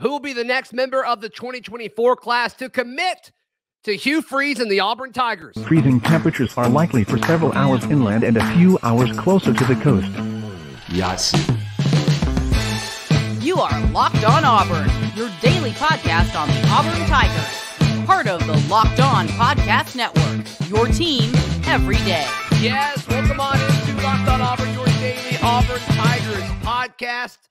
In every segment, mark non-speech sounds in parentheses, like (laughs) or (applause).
Who will be the next member of the 2024 class to commit to Hugh Freeze and the Auburn Tigers? Freezing temperatures are likely for several hours inland and a few hours closer to the coast. Yes. You are Locked On Auburn, your daily podcast on the Auburn Tigers. Part of the Locked On Podcast Network, your team every day. Yes, welcome on into Locked On Auburn, your daily Auburn Tigers podcast.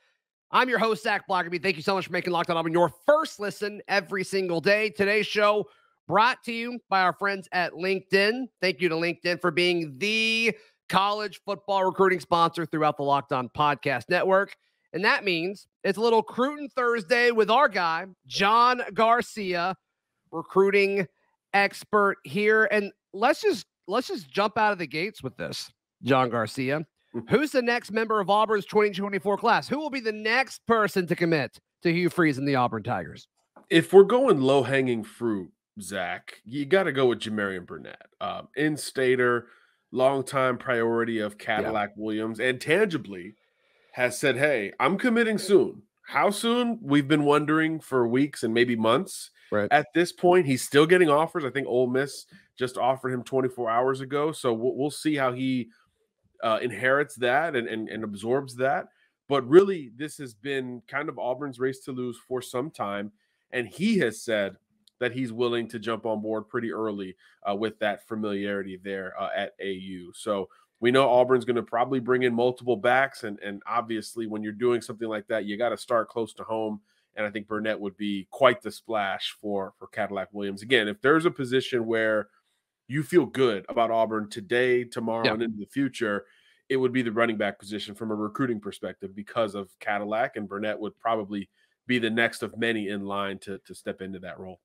I'm your host, Zac Blackerby. Thank you so much for making Locked On Auburn your first listen every single day. Today's show brought to you by our friends at LinkedIn. Thank you to LinkedIn for being the college football recruiting sponsor throughout the Locked On Podcast Network. And that means it's a little Cruton Thursday with our guy, John Garcia, recruiting expert here. And let's just let's just jump out of the gates with this, John Garcia. Who's the next member of Auburn's 2024 class? Who will be the next person to commit to Hugh Freeze and the Auburn Tigers? If we're going low hanging fruit, Zac, you got to go with Jamarian Burnett. Um, in stater, longtime priority of Cadillac yeah. Williams, and tangibly has said, Hey, I'm committing soon. How soon? We've been wondering for weeks and maybe months. Right. At this point, he's still getting offers. I think Ole Miss just offered him 24 hours ago. So we'll, we'll see how he uh, inherits that and, and, and absorbs that. But really, this has been kind of Auburn's race to lose for some time. And he has said that he's willing to jump on board pretty early uh, with that familiarity there uh, at AU. So we know Auburn's going to probably bring in multiple backs. And, and obviously, when you're doing something like that, you got to start close to home. And I think Burnett would be quite the splash for, for Cadillac Williams. Again, if there's a position where you feel good about Auburn today, tomorrow, yeah. and into the future, it would be the running back position from a recruiting perspective because of Cadillac, and Burnett would probably be the next of many in line to, to step into that role.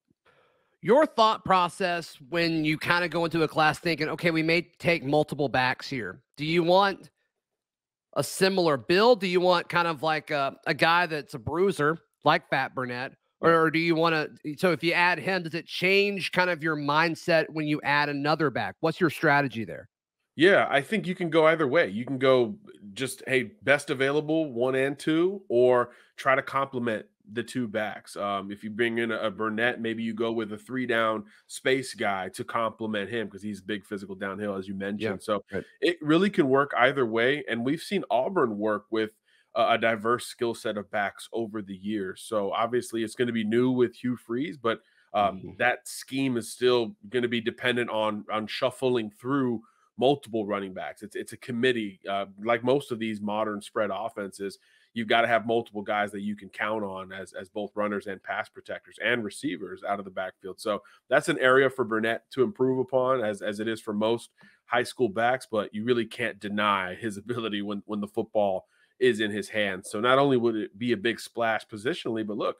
Your thought process when you kind of go into a class thinking, okay, we may take multiple backs here. Do you want a similar build? Do you want kind of like a, a guy that's a bruiser like Fat Burnett? Or, do you want to? So if you add him, does it change kind of your mindset when you add another back? What's your strategy there? Yeah, I think you can go either way. You can go just hey, best available one and two, or try to complement the two backs. Um, if you bring in a, a, Burnett, maybe you go with a three down space guy to complement him because he's big physical downhill, as you mentioned. Yeah, so right. it really can work either way. And we've seen Auburn work with a diverse skill set of backs over the years. So obviously, it's going to be new with Hugh Freeze, but um, mm-hmm. that scheme is still going to be dependent on on shuffling through multiple running backs. It's it's a committee, uh, like most of these modern spread offenses. You've got to have multiple guys that you can count on as as both runners and pass protectors and receivers out of the backfield. So that's an area for Burnett to improve upon, as as it is for most high school backs. But you really can't deny his (laughs) ability when when the football is in his hands. So not only would it be a big splash positionally, but look,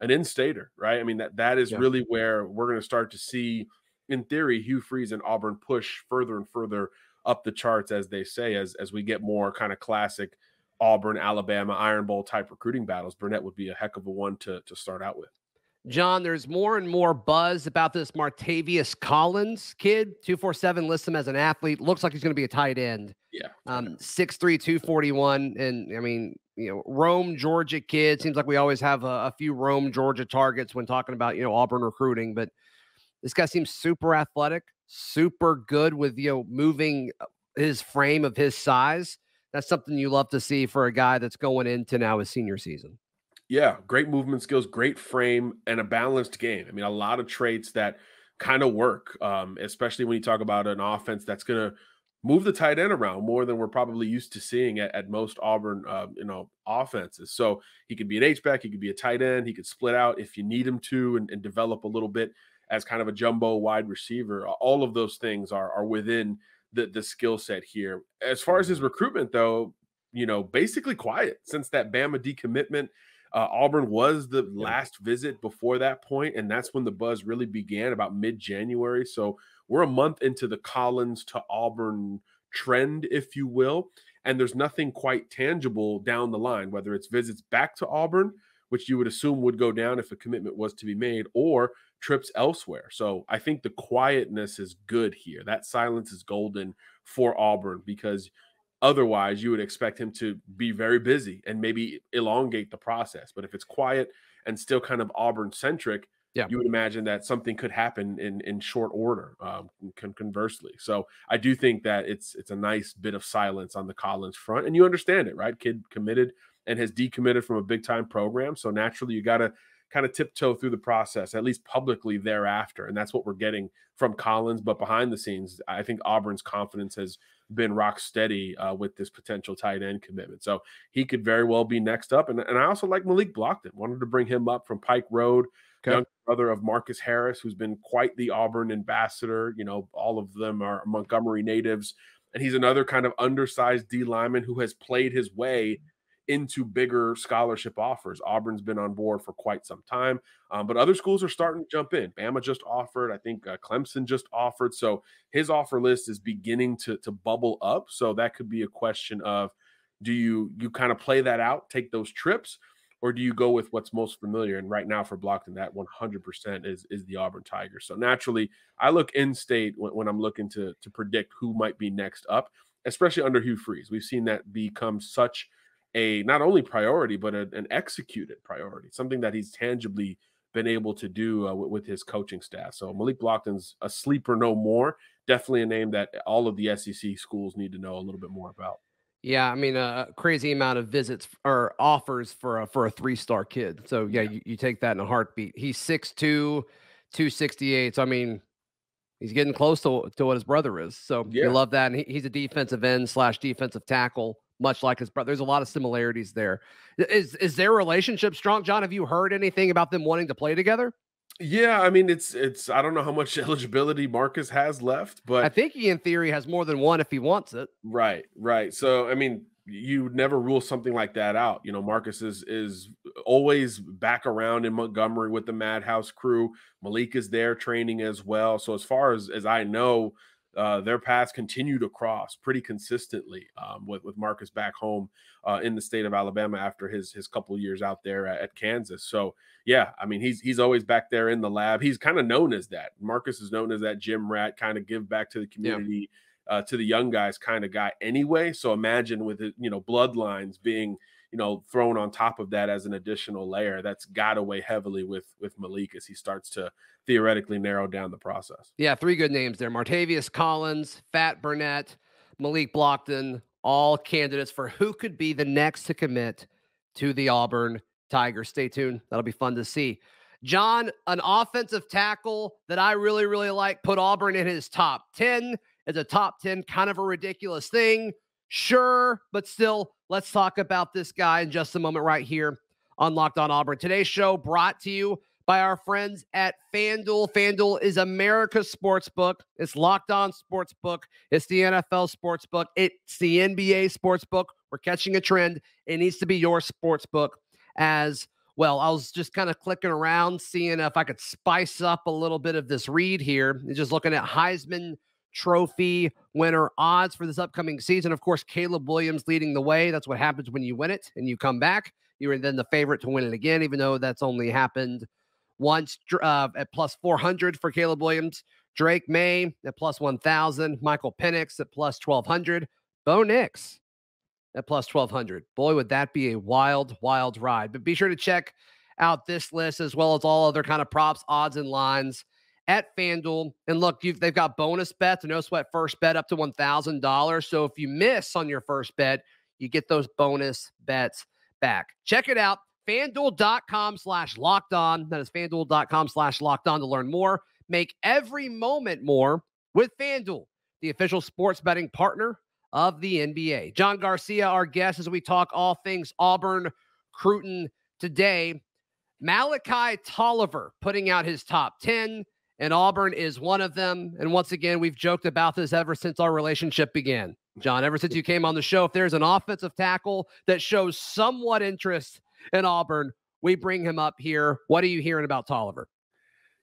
an in-stater, right? I mean that that is yeah. really where we're going to start to see, in theory, Hugh Freeze and Auburn push further and further up the charts, as they say, as as we get more kind of classic Auburn, Alabama, Iron Bowl type recruiting battles. Burnett would be a heck of a one to to start out with. John, there's more and more buzz about this Martevious Collins kid. 247 lists him as an athlete. Looks like he's going to be a tight end. Yeah. Um, 6'3, 241. And I mean, you know, Rome, Georgia kid. Seems like we always have a, a, few Rome, Georgia targets when talking about, you know, Auburn recruiting. But this guy seems super athletic, super good with, you know, moving uh, his frame of his size. That's something you love to see for a guy that's going into now his senior season. Yeah, great movement skills, great frame, and a balanced game. I mean, a lot of traits that kind of work, um, especially when you talk about an offense that's going to move the tight end around more than we're probably used to seeing at, at most Auburn, uh, you know, offenses. So he could be an H back, he could be a tight end, he could split out if you need him to, and, and develop a little bit as kind of a jumbo wide receiver. All of those things are are within the the skill set here. As far as his recruitment, though, you know, basically quiet since that Bama decommitment. Uh, Auburn was the yeah. last visit before that point, and that's when the buzz really began about mid January. So we're a month into the Collins to Auburn trend, if you will, and there's nothing quite tangible down the line, whether it's visits back to Auburn, which you would assume would go down if a commitment was to be made, or trips elsewhere. So I think the quietness is good here. That silence is golden for Auburn because Otherwise, you would expect him to be very busy and maybe elongate the process. But if it's quiet and still kind of Auburn centric, Yeah. you would imagine that something could happen in in short order. Um, conversely, so I do think that it's it's a nice bit of silence on the Collins front, and you understand it, right? Kid committed and has decommitted from a big time program, so naturally you got to kind of tiptoe through the process, at least publicly thereafter, and that's what we're getting from Collins. But behind the scenes, I think Auburn's confidence has been rock steady uh, with this potential tight end commitment. So he could very well be next up. And, and I also like Malik Blocton. Wanted to bring him up from Pike Road, Okay. young brother of Marcus Harris, who's been quite the Auburn ambassador. You know, all of them are Montgomery natives. And he's another kind of undersized D lineman who has played his way into bigger scholarship offers. Auburn's been on board for quite some time, um, but other schools are starting to jump in. Bama just offered, I think uh, Clemson just offered. So his offer list is beginning to to bubble up. So that could be a question of do you you kind of play that out, take those trips, or do you go with what's most familiar? And right now for Blocton, that 100% is is the Auburn Tigers. So naturally, I look in state when, when I'm looking to to predict who might be next up, especially under Hugh Freeze. We've seen that become such a not only priority but a, an executed priority, something that he's tangibly been able to do uh, with, with his coaching staff. So Malik Blocton's a sleeper no more. Definitely a name that all of the SEC schools need to know a little bit more about. Yeah, I mean a crazy amount of visits or offers for a for a three star kid. So yeah, Yeah. You, you take that in a heartbeat. He's 6'2", 268. So I mean, he's getting close to, to what his brother is. So Yeah. you love that. And he, he's a defensive end slash defensive tackle, much like his brother. There's a lot of similarities there. Is Is their relationship strong? John, have you heard anything about them wanting to play together? Yeah, I mean it's it's I don't know how much (laughs) eligibility Marcus has left, but I think he in theory has more than one if he wants it. Right, right. So I mean, you never rule something like that out. You know, Marcus is is always back around in Montgomery with the Madhouse crew. Malik is there training as well. So as far as as I know, uh, their paths continue to cross pretty consistently um, with with Marcus back home uh, in the state of Alabama after his his couple years out there at, at Kansas. So yeah, I mean he's he's always back there in the lab. He's kind of known as that. Marcus is known as that gym rat, kind of give back to the community uh, to the young guys kind of guy anyway. So imagine with it, you know, bloodlines being, you know, thrown on top of that as an additional layer, that's got weigh heavily with with Malik as he starts to theoretically narrow down the process. Yeah, three good names there. Martevious Collins, Fat Burnett, Malik Blocton, all candidates for who could be the next to commit to the Auburn Tigers. Stay tuned. That'll be fun to see. John, an offensive tackle that I really, really like, put Auburn in his top 10. It's a top 10, kind of a ridiculous thing. Sure, but still, let's talk about this guy in just a moment right here on Locked On Auburn. Today's show brought to you by our friends at FanDuel. FanDuel is America's sports book. It's Locked On Sports Book. It's the NFL sports book. It's the NBA sports book. We're catching a trend. It needs to be your sports book as well. I was just kind of clicking around, seeing if I could spice up a little bit of this read here. Just looking at Heisman Trophy winner odds for this upcoming season. Of course, Caleb Williams leading the way. That's what happens when you win it and you come back. You are then the favorite to win it again, even though that's only happened once uh, at plus 400 for Caleb Williams. Drake Maye at plus 1,000. Michael Penix at plus 1,200. Bo Nix at plus 1,200. Boy, would that be a wild, wild ride. But be sure to check out this list as well as all other kind of props, odds, and lines at FanDuel. And look, they've got bonus bets, no sweat first bet up to $1,000. So if you miss on your first bet, you get those bonus bets back. Check it out. FanDuel.com slash locked on. That is FanDuel.com slash locked on to learn more. Make every moment more with FanDuel, the official sports betting partner of the NBA. John Garcia, our guest, as we talk all things Auburn, Cruton today. Malachi Toliver putting out his top 10, and Auburn is one of them. And once again, we've joked about this ever since our relationship began. John, ever since you came on the show, if there's an offensive tackle that shows somewhat interest in Auburn, we bring him up here. What are you hearing about Toliver?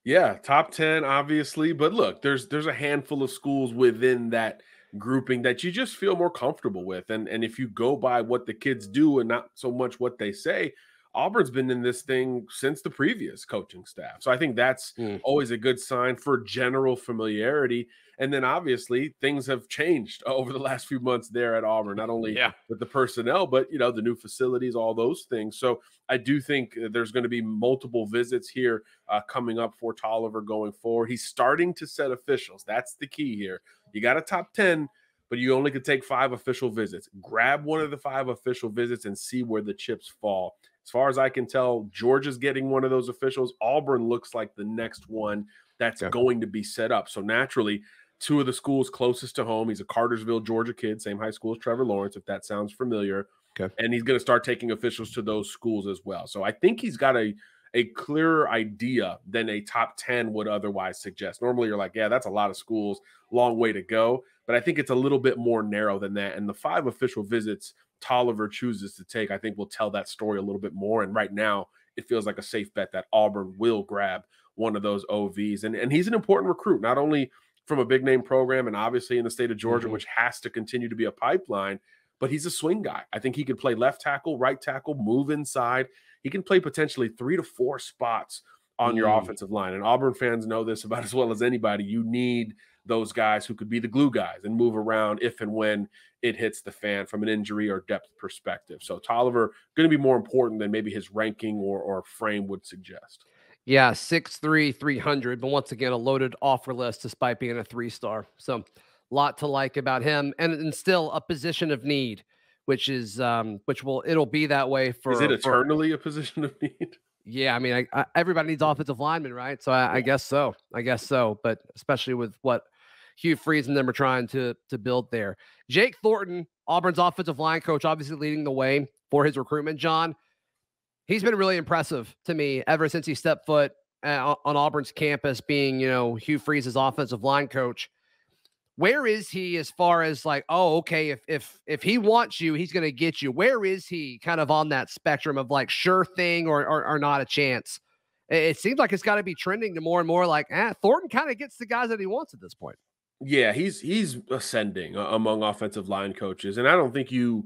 Yeah, top 10 obviously, but look, there's there's a handful of schools within that grouping that you just feel more comfortable with and and if you go by what the kids do and not so much what they say, Auburn's been in this thing since the previous coaching staff. So I think that's mm. always a good sign for general familiarity. And then obviously things have changed (laughs) over the last few months there at Auburn, not only yeah. with the personnel, but you know, the new facilities, all those things. So I do think there's going to be multiple visits here uh, coming up for Toliver going forward. He's starting to set officials. That's the key here. You got a top 10 but you only could take five official visits. Grab one of the five official visits and see where the chips fall. As far as I can tell, Georgia's getting one of those officials. Auburn looks like the next one that's going to be set up. So naturally, two of the schools closest to home. He's a Cartersville, Georgia kid, same high school as Trevor Lawrence, if that sounds familiar. Okay. And he's going to start taking officials to those schools as well. So I think he's got a a clearer idea than a top 10 would otherwise suggest. Normally you're like, yeah, that's a lot of schools, long way to go. But I think it's a little bit more narrow than that. And the five official visits Toliver chooses to take, I think will tell that story a little bit more. And right now, it feels like a safe bet that Auburn will grab one of those OVs. And, and he's an important recruit, not only from a big name program and obviously in the state of Georgia, mm-hmm. which has to continue to be a pipeline, but he's a swing guy. I think he could play left tackle, right tackle, move inside. He can play potentially three to four spots on your mm. offensive line. And Auburn fans know this (laughs) about as well as anybody. You need those guys who could be the glue guys and move around if and when it hits the fan from an injury or depth perspective. So Toliver going to be more important than maybe his ranking or, or frame would suggest. Yeah, six three, 300, but once again, a loaded offer list despite being a three star. So, a lot to like about him, and, and still a position of need, which is um, which will it'll be that way for. Is it eternally for, a position of (laughs) need? Yeah, I mean, I, I, everybody needs offensive linemen, right? So I. I, guess so. I guess so. But especially with what Hugh Freeze and them are trying to to build there. Jake Thornton, Auburn's offensive line coach, obviously leading the way for his recruitment. John, he's been really impressive to me ever since he stepped foot uh, on Auburn's campus, being you know Hugh Freeze's offensive line coach. Where is he as far as like, oh, okay, if if if he wants you, he's going to get you. Where is he kind of on that spectrum of like sure thing or or, or not a chance? It, it seems like it's got to be trending to more and more like, ah, Thornton kind of gets the guys that he wants at this point. Yeah, he's he's ascending among offensive line coaches, and I don't think you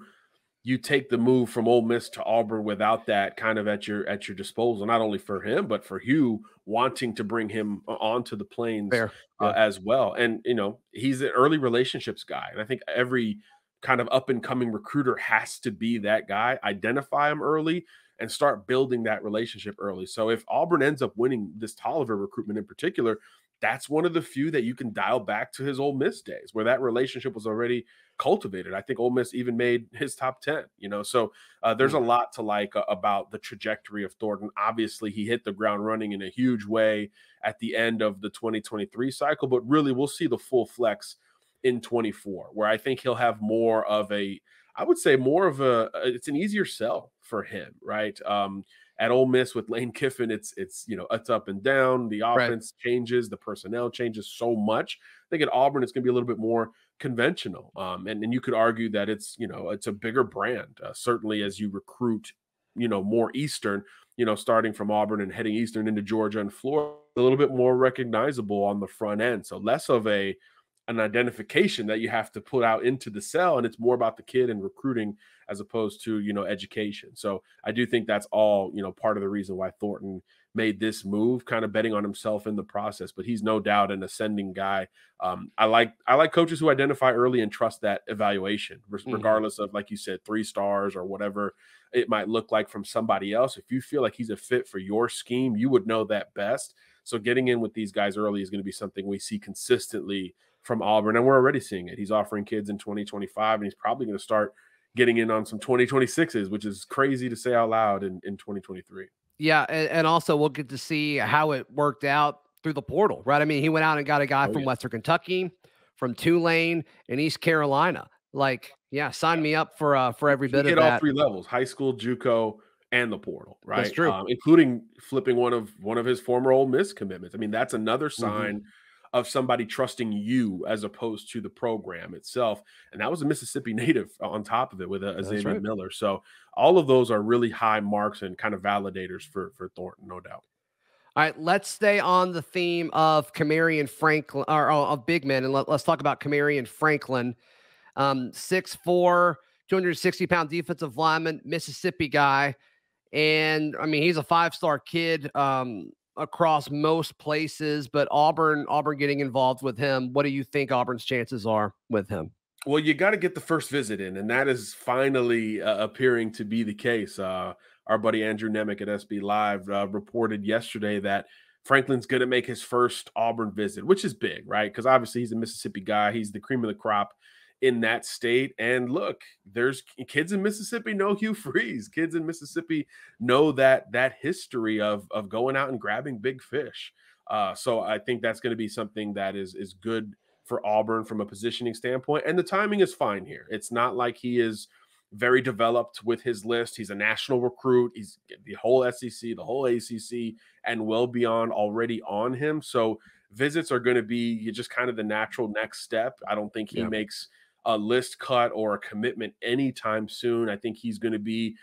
you take the move from Ole Miss to Auburn without that kind of at your at your disposal, not only for him but for Hugh wanting to bring him onto the plains uh, yeah. as well. And you know, he's an early relationships guy, and I think every kind of up and coming recruiter has to be that guy. Identify him early and start building that relationship early. So if Auburn ends up winning this Toliver recruitment in particular, that's one of the few that you can dial back to his Ole Miss days where that relationship was already cultivated. I think Ole Miss even made his top 10, you know. So uh, there's a mm. lot to like uh, about the trajectory of Thornton. Obviously, he hit the ground running in a huge way at the end of the 2023 cycle, but really we'll see the full flex in 24, where I think he'll have more of a, I would say more of a, it's an easier sell for him, right? Um, at Ole Miss with Lane Kiffin, it's it's you know it's up and down. The offense right. changes, the personnel changes so much. I think at Auburn it's going to be a little bit more conventional, um, and and you could argue that it's you know it's a bigger brand. Uh, certainly as you recruit, you know more Eastern, you know starting from Auburn and heading Eastern into Georgia and Florida, a little bit more recognizable on the front end. So less of a an identification that you have to put out into the cell, and it's more about the kid and recruiting as opposed to you know education. So I do think that's all you know part of the reason why Thornton made this move, kind of betting on himself in the process. But he's no doubt an ascending guy. Um, I like I like coaches who identify early and trust that evaluation, mm-hmm. regardless mm-hmm. of like you said, three stars or whatever it might look like from somebody else. If you feel like he's a fit for your scheme, you would know that best. So getting in with these guys early is going to be something we see consistently from Auburn, and we're already seeing it. He's offering kids in 2025, and he's probably going to start getting in on some 2026s, which is crazy to say out loud in, in 2023. Yeah, and, and also we'll get to see how it worked out through the portal, right? I mean, he went out and got a guy oh, from yeah. Western Kentucky, from Tulane, and East Carolina. Like, yeah, sign me up for uh for every bit of that. all three levels: high school, JUCO, and the portal. Right, that's true. Um, including flipping one of one of his former Ole Miss commitments. I mean, that's another mm-hmm. sign. Mm-hmm of somebody trusting you as opposed to the program itself. And that was a Mississippi (laughs) native on top of it with a, a Xavier right. Miller. So all of those are really high marks and kind of validators for for Thornton, no doubt. All right, let's stay on the theme of Kamarion Franklin or of big men, and let, us talk about Kamarion Franklin. Um, 6'4, 260 pound defensive lineman, Mississippi guy. And I mean, he's a five star kid um, across most places, but Auburn, Auburn getting involved with him. What do you think Auburn's chances are with him? Well, you got to get the first visit in, and that is finally uh, appearing to be the case. Uh, our buddy Andrew Nemec at SB Live uh, reported yesterday that Franklin's going to make his first Auburn visit, which is big, right? Because obviously he's a Mississippi guy. He's the cream of the crop in that state. And look, there's kids in Mississippi know Hugh Freeze. Kids in Mississippi know that that history of of going out and grabbing big fish. Uh, so I think that's going to be something that is is good for Auburn from a positioning standpoint. And the timing is fine here. It's not like he is very developed with his list. He's a national recruit. He's the whole SEC, the whole ACC, and well beyond already on him. So visits are going to be just kind of the natural next step. I don't think he yeah. makes a list cut or a commitment anytime soon. I think he's going to be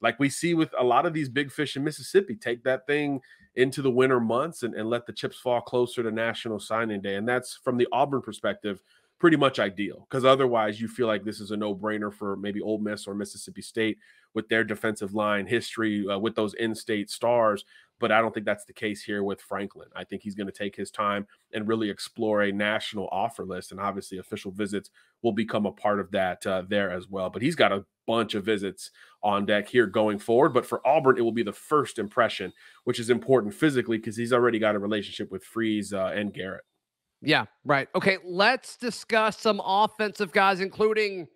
like we see with a lot of these big fish in Mississippi, take that thing into the winter months and, and let the chips fall closer to National Signing Day. And that's from the Auburn perspective pretty much ideal because otherwise you feel like this is a no-brainer for maybe Ole Miss or Mississippi State with their defensive line history uh, with those in-state stars. But I don't think that's the case here with Franklin. I think he's going to take his time and really explore a national offer list, and obviously official visits will become a part of that uh, there as well. But he's got a bunch of visits on deck here going forward. But for Auburn, it will be the first impression, which is important physically because he's already got a relationship with Freeze uh, and Garrett. Yeah, right. Okay, let's discuss some offensive guys, including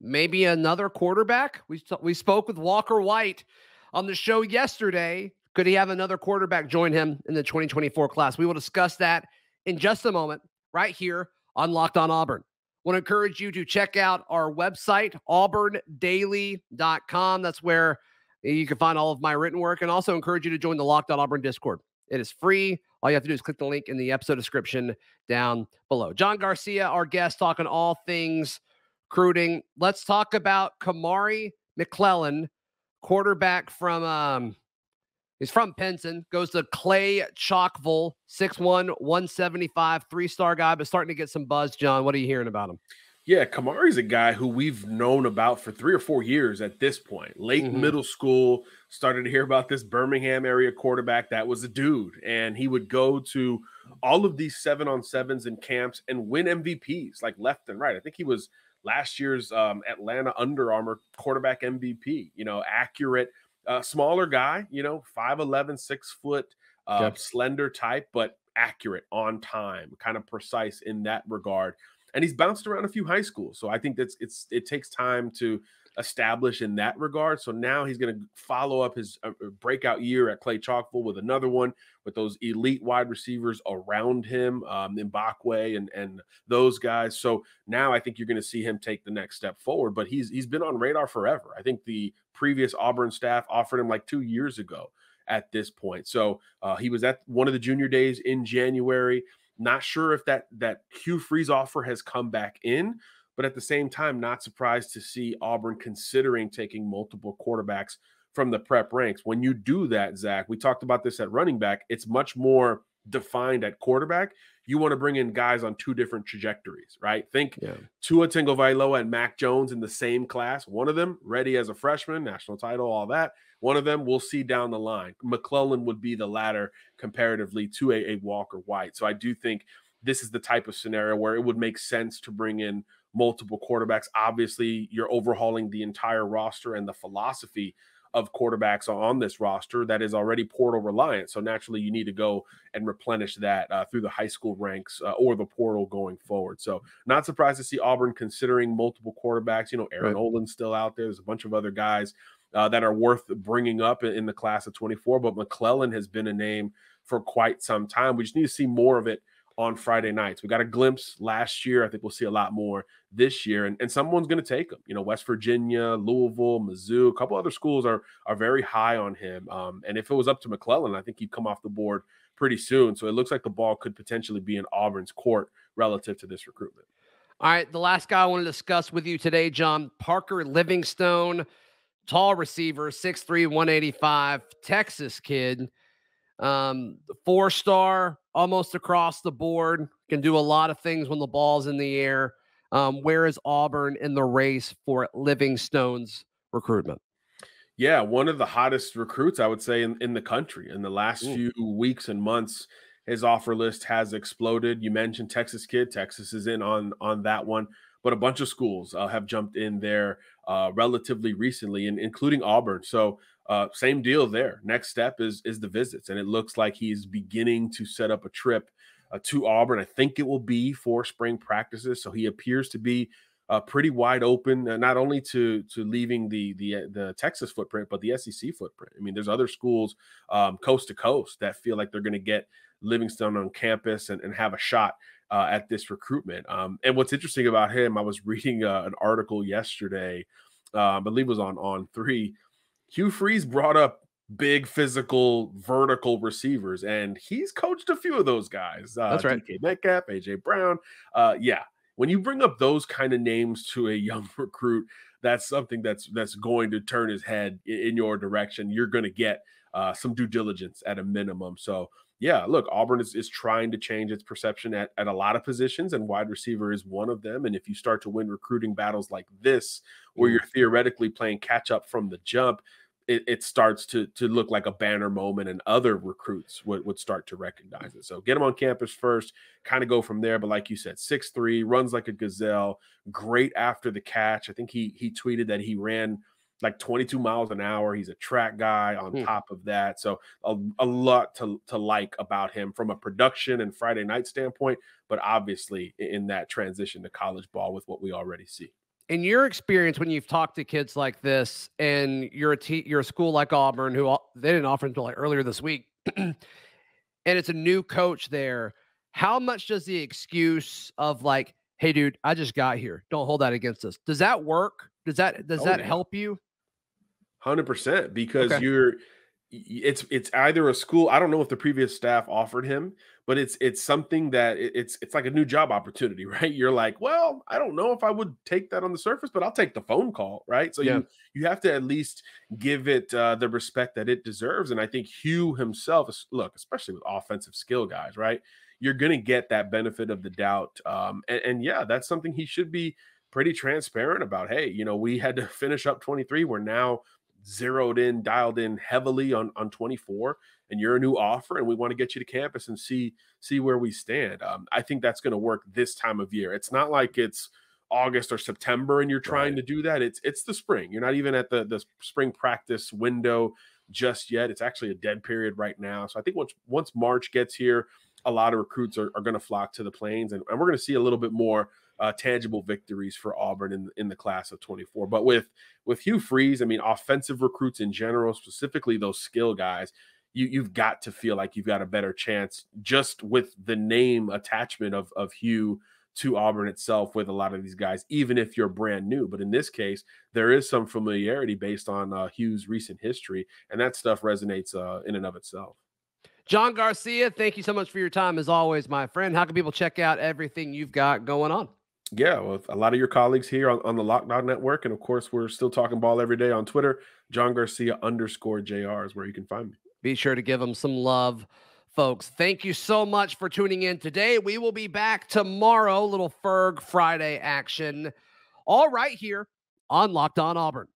maybe another quarterback. We we spoke with Walker White on the show yesterday. Could he have another quarterback join him in the 2024 class? We will discuss that in just a moment, right here on Locked On Auburn. Want to encourage you to check out our website, auburndaily.com. That's where you can find all of my written work, and also encourage you to join the Locked On Auburn Discord. It is free. All you have to do is click the link in the episode description down below. John Garcia, our guest, talking all things recruiting. Let's talk about Kamari McClellan, quarterback from um, he's from Pinson, goes to Clay Chalkville, 6'1, 175, three-star guy, but starting to get some buzz. John, what are you hearing about him? Yeah, Kamari's a guy who we've known about for three or four years at this point. Late mm-hmm. middle school, started to hear about this Birmingham area quarterback that was a dude, and he would go to all of these seven on sevens and camps and win MVPs like left and right. I think he was last year's um, Atlanta Under Armour quarterback MVP. You know, accurate, uh, smaller guy. You know, 5'11", 6 foot, uh, yep. slender type, but accurate on time, kind of precise in that regard and he's bounced around a few high schools. So I think that's it's it takes time to establish in that regard. So now he's going to follow up his uh, uh, breakout year at Clay Chalkville with another one with those elite wide receivers around him, um, Mbakwe and and those guys. So now I think you're going to see him take the next step forward. But he's he's been on radar forever. I think the previous Auburn staff offered him like two years ago at this point. So uh, he was at one of the junior days in January. Not sure if that that Hugh Freeze offer has come back in, but at the same time, not surprised to see Auburn considering taking multiple quarterbacks from the prep ranks. When you do that, Zac, we talked about this at running back. It's much more defined at quarterback. You want to bring in guys on two different trajectories, right? Think yeah. Tua Tagovailoa and Mac Jones in the same class. One of them ready as a freshman, national title, all that. One of them we'll see down the line. McClellan would be the latter comparatively to a, a Walker White. So I do think this is the type of scenario where it would make sense to bring in multiple quarterbacks. Obviously, you're overhauling the entire roster and the philosophy of quarterbacks on this roster that is already portal reliant. So naturally, you need to go and replenish that uh, through the high school ranks uh, or the portal going forward. So not surprised to see Auburn considering multiple quarterbacks. You know, Aaron right. Olin's still out there. There's a bunch of other guys uh, that are worth bringing up in the class of 24. But McClellan has been a name for quite some time. We just need to see more of it on Friday nights. We got a glimpse last year. I think we'll see a lot more this year, and, and someone's going to take him. You know, West Virginia, Louisville, Mizzou, a couple other schools are are very high on him. Um, and if it was up to McClellan, I think he'd come off the board pretty soon. So it looks like the ball could potentially be in Auburn's court relative to this recruitment. All right, the last guy I want to discuss with you today, John Parker Livingstone tall receiver, 6'3, 185, Texas kid. Um, four star, almost across the board, can do a lot of things when the ball's in the air. Um, where is Auburn in the race for Livingstone's recruitment? Yeah, one of the hottest recruits, I would say, in, in the country in the last Ooh. few weeks and months. His offer list has exploded. You mentioned Texas Kid. Texas is in on on that one, but a bunch of schools uh, have jumped in there uh, relatively recently, and including Auburn. So uh, same deal there. Next step is is the visits, and it looks like he's beginning to set up a trip uh, to Auburn. I think it will be for spring practices. So he appears to be uh, pretty wide open, uh, not only to to leaving the the uh, the Texas footprint, but the SEC footprint. I mean, there's other schools um, coast to coast that feel like they're going to get Livingstone on campus and, and have a shot uh, at this recruitment. Um, and what's interesting about him, I was (laughs) reading uh, an article yesterday, uh, I believe it was on on three. Hugh Freeze brought up big physical vertical receivers, and he's coached a few of those guys. Uh, That's right. DK Metcalf, AJ Brown. Uh, yeah, when you bring up those kind of names to a (laughs) young recruit, that's something that's that's going to turn his head in, in your direction. You're going to get uh, some due diligence at a minimum. So yeah, look, Auburn is, is trying to change its perception at, at a lot of positions, and wide receiver is one of them. And if you start to win recruiting battles like this, where you're mm-hmm. theoretically playing catch up from the jump, it, it starts to to look like a banner moment, and other recruits would, would start to recognize it. So get him on campus first, kind of go from there. But like you said, six three, runs like a gazelle, great after the catch. I think he he tweeted that he ran like 22 miles an hour. He's a track guy on Hmm. top of that. So a, a lot to, to like about him from a production and Friday night standpoint, but obviously in that transition to college ball with what we already see. in your experience when you've talked to kids like this and you're a te- you're a school like auburn who they didn't offer until like earlier this week (clears throat) and it's a new coach there how much does the excuse of like hey dude i just got here don't hold that against us does that work does that does Oh, that yeah. help you Hundred percent, because Okay. you're it's it's either a school. I don't know if the previous staff offered him, but it's it's something that it's it's like a new job opportunity, (laughs) right? You're like, well, I don't know if I would take that on the surface, but I'll take the phone call, right? So Yeah. you you have to at least give it uh, the respect that it deserves, and I think Hugh himself look, especially with offensive skill guys, right? You're gonna get that benefit of the doubt, um, and, and yeah, that's something he should be pretty transparent about. Hey, you know, we had to (laughs) finish up 23. We're now zeroed in, dialed in heavily on on 24, and you're a new offer, and we want to get you to campus and see see where we stand. Um, I think that's going to work this time of year. It's not like it's August or September and you're trying Right. to do that. It's it's the spring. You're not even at the the spring practice window just yet. It's actually a dead period right now. So I think once once March gets here, a lot of recruits are, are going to flock to the plains, and, and we're going to see a little bit more uh, tangible victories for Auburn in in the class of 24. But with with Hugh Freeze, I mean, offensive recruits in general, specifically those skill guys, you you've got to feel like you've got a better chance just with the name attachment of of Hugh to Auburn itself with a lot of these guys, even if you're brand new. But in this case, there is some familiarity based on uh, Hugh's recent history, and that stuff resonates uh, in and of itself. john garcia thank you so much for your time as always my friend how can people check out everything you've got going on Yeah, well, a lot of your colleagues here on, on the Locked On Network, and of course, we're still talking ball every day on Twitter. John Garcia underscore Jr. is where you can find me. be sure to give them some love folks thank you so much for tuning in today we will be back tomorrow little ferg friday action all right here on locked on auburn